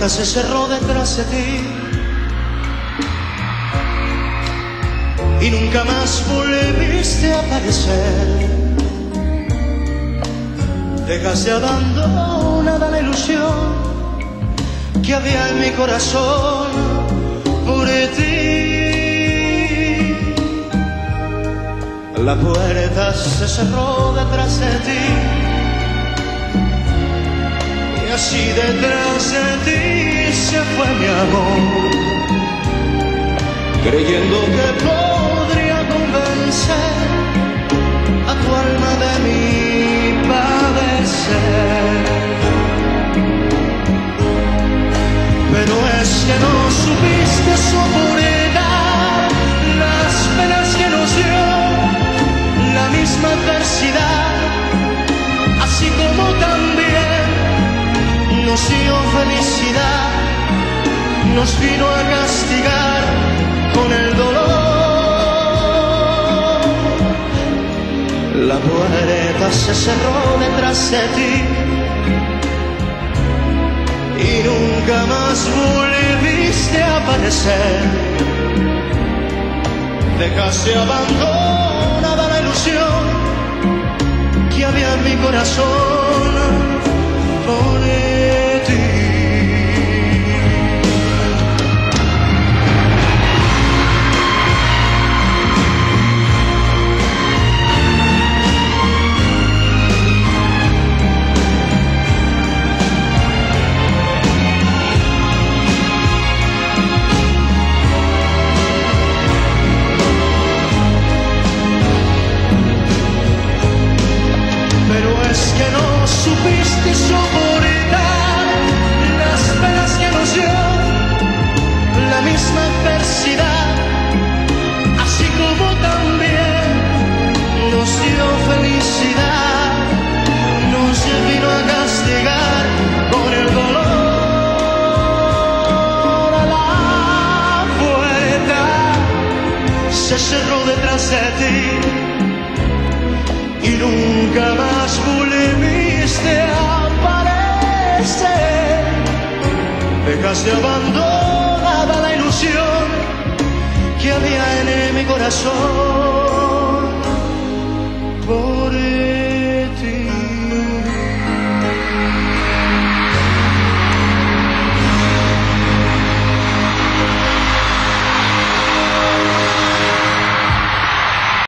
puerta se cerró detrás de ti y nunca más volviste a aparecer. Dejaste abandonada la ilusión que había en mi corazón por ti. La puerta se cerró detrás de ti y así detrás de ti se fue mi amor, creyendo que podría convencer a tu alma de mi padecer. Pero es que no supiste soportar las penas que nos dio la misma adversidad, así como también nos dio felicidad, nos vino a castigar con el dolor. La puerta se cerró detrás de ti y nunca más volviste a aparecer. Dejaste abandonada la ilusión que había en mi corazón supiste soportar las penas que nos dio la misma adversidad, así como también nos dio felicidad, nos vino a castigar por el dolor. La puerta se cerró detrás de ti Dejaste abandonada